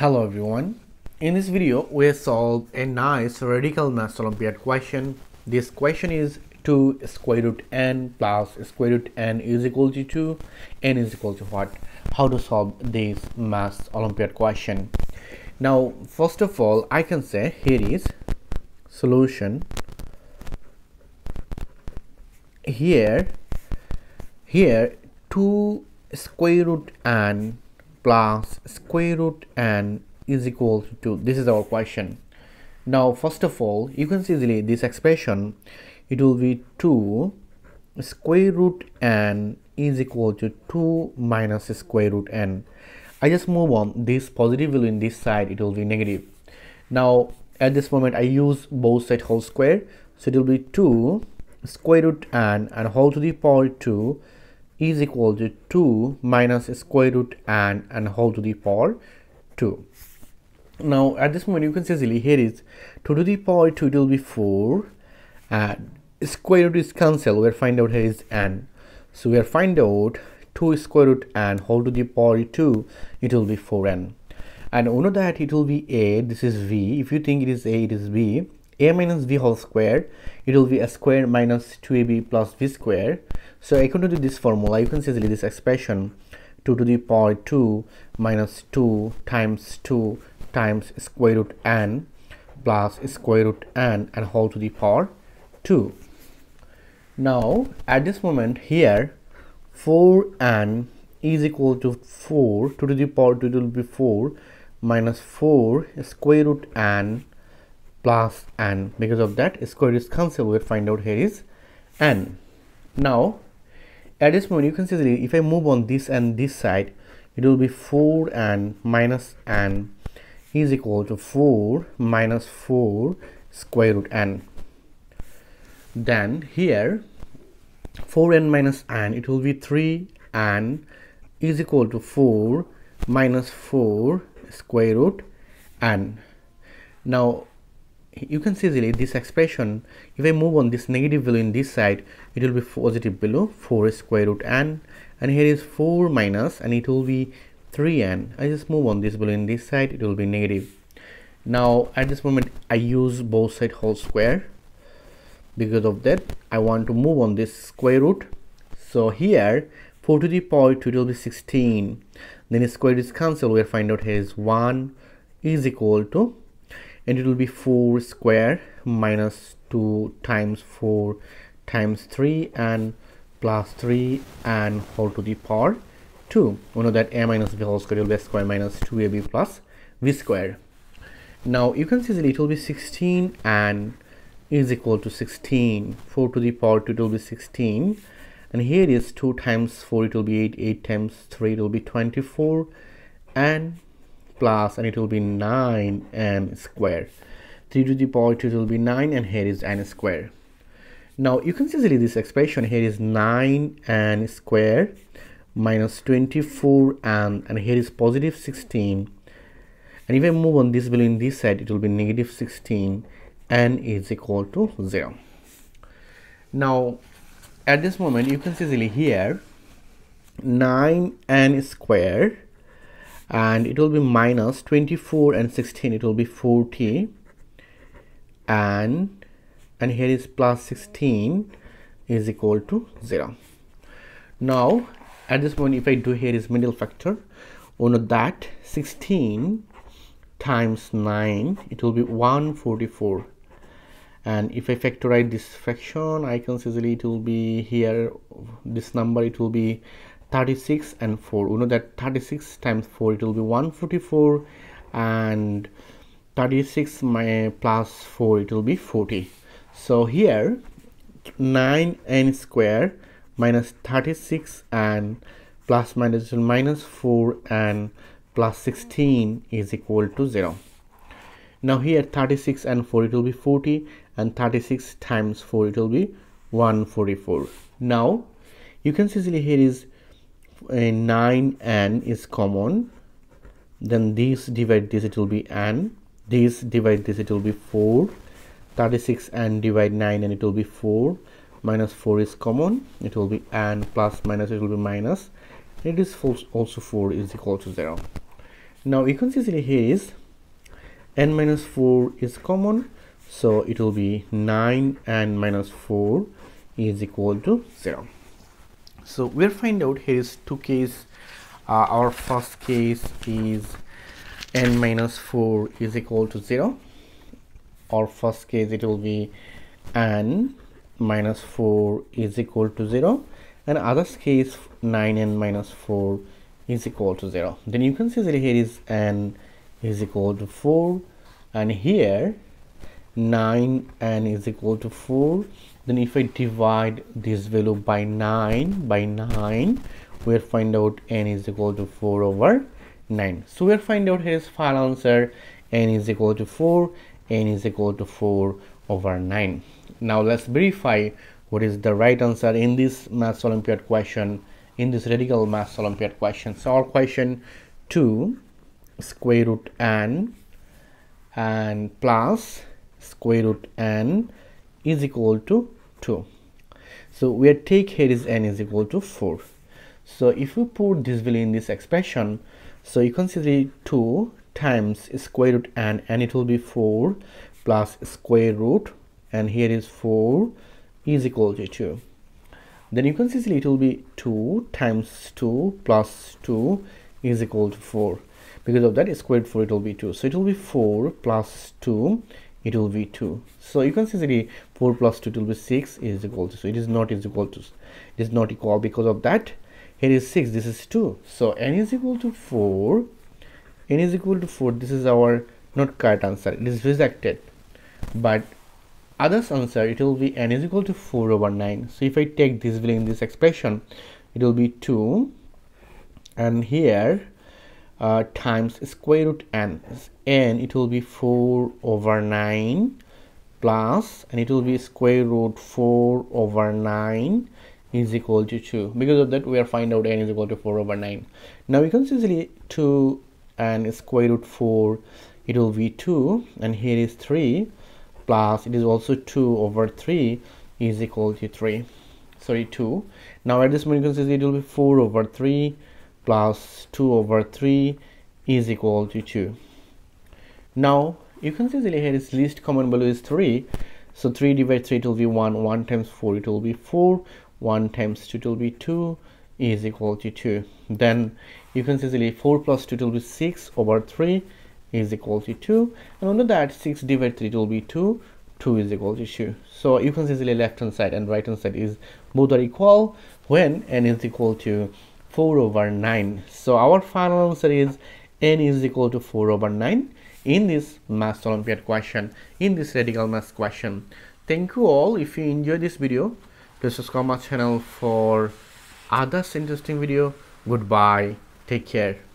Hello everyone. In this video, we solve a nice radical maths Olympiad question. This question is 2 square root n plus square root n is equal to 2. n is equal to what? How to solve this maths Olympiad question. Now, first of all, I can say here is solution. Here, here 2 square root n plus square root n is equal to 2 this is our question. Now first of all you can see easily this expression. It will be 2 square root n is equal to 2 minus square root n. I just move on. This positive value in this side. It will be negative. Now at this moment i use both side whole square. So it will be 2 square root n and whole to the power 2 is equal to 2 minus square root n and whole to the power 2 now at this moment you can see easily here is 2 to the power 2 it will be 4 and square root is cancelled. We'll find out here is n. So we'll find out 2 square root n whole to the power 2 it will be 4n and we know that it will be a this is v. If you think it is a it is b a minus b whole square it will be a square minus 2ab plus b square so according to this formula, you can see this expression. 2 to the power 2 minus 2 times 2 times square root n plus square root n and whole to the power 2. Now at this moment here 4n is equal to 4 2 to the power 2 will be 4 minus 4 square root n plus n because of that square is cancel we'll find out here is n. Now at this moment you can see that if I move on this and this side it will be 4 and minus n is equal to 4 minus 4 square root n. Then here 4n minus n it will be 3 n is equal to 4 minus 4 square root n. Now you can see easily this expression. If I move on this negative value in this side it will be positive below 4 square root n and here is 4 minus and it will be 3n I just move on this value in this side it will be negative. Now at this moment I use both side whole square. Because of that I want to move on this square root. So here 4 to the power 2 will be 16 then square root is cancelled. We'll find out here is 1 is equal to and it will be 4 square minus 2 times 4 times 3 and plus 3 and whole to the power 2 we know that a minus b whole square will be square minus 2ab plus v square. Now you can see that it will be 16 and is equal to 16 4 to the power 2 it will be 16 and here is 2 times 4 it will be 8 8 times 3 it will be 24 and plus and it will be 9 n square. 3 to the power 2 will be 9 and here is n square. Now you can see this expression. Here is 9 n square minus 24 n and here is positive 16 and if I move on this value in this side it will be negative 16 n is equal to 0 now at this moment you can see here 9 n square and it will be minus 24 and 16 it will be 40 and and here is plus 16 is equal to 0 now at this point if I do here is middle factor know that 16 times 9 it will be 144 and if I factorize this fraction I can easily it will be here this number it will be 36 and 4 we know that 36 times 4 it will be 144 and 36 my plus 4 it will be 40 so here 9n square minus 36 and plus minus minus 4 and plus 16 is equal to 0 now here 36 and 4 it will be 40 and 36 times 4 it will be 144 now you can see here is a 9n is common then this divide this it will be n. This divide this it will be 4 36 and divide 9 and it will be 4 minus 4 is common it will be n plus minus it will be minus. It is false also 4 is equal to 0 now you can see here is n minus 4 is common so it will be 9 and minus 4 is equal to 0 so we'll find out here is two case uh, our first case is n minus 4 is equal to 0 or first case it will be n minus 4 is equal to 0 and other case 9 n minus 4 is equal to 0 then you can see that here is n is equal to 4 and here 9 n is equal to 4 then if I divide this value by 9 by 9 we'll find out n is equal to 4 over 9 so we'll find out his final answer. n is equal to 4 n is equal to 4 over 9 now let's verify what is the right answer in this maths olympiad question in this radical maths olympiad question. So our question 2 square root n and plus square root n is equal to 2 so we take here is n is equal to 4 so if we put this value in this expression so you consider 2 times square root n and it will be 4 plus square root and here is 4 is equal to 2 then you can see it will be 2 times 2 plus 2 is equal to 4 because of that squared 4 it will be 2 so it will be 4 plus 2 it will be 2 so you can see that 4 plus 2 will be 6 is equal to so it is not is equal to it is not equal because of that. Here is 6 this is 2 so n is equal to 4 n is equal to 4 this is our not correct answer it is rejected. But others answer it will be n is equal to 4 over 9 so if i take this in this expression it will be 2 and here uh, times square root n. N it will be 4 over 9 plus and it will be square root 4 over 9 is equal to 2 because of that we are find out n is equal to 4 over 9 now we can easily 2 and square root 4 it will be 2 and here is 3 plus it is also 2 over 3 is equal to 3 sorry 2 now at this moment you can see it will be 4 over 3 plus 2 over 3 is equal to 2 now you can see here is least common value is 3 so 3 divided 3 it will be 1 1 times 4 it will be 4 1 times 2 it will be 2 is equal to 2 then you can see 4 plus 2 it will be 6 over 3 is equal to 2 and under that 6 divided 3 it will be 2 2 is equal to 2 so you can see left hand side and right hand side is both are equal when n is equal to 4 over 9 so our final answer is n is equal to 4 over 9 in this math olympiad question in this radical math question. Thank you all. If you enjoyed this video please subscribe my channel for others interesting video. Goodbye. Take care